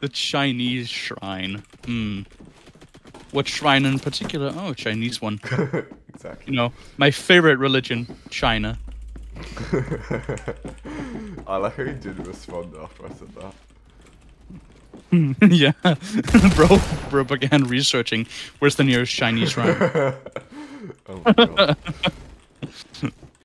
The Chinese shrine. Hmm. What shrine in particular? Oh, Chinese one. exactly. You know, my favorite religion, China. I like how you did respond after I said that. yeah, bro, bro began researching where's the nearest Chinese shrine. oh my god.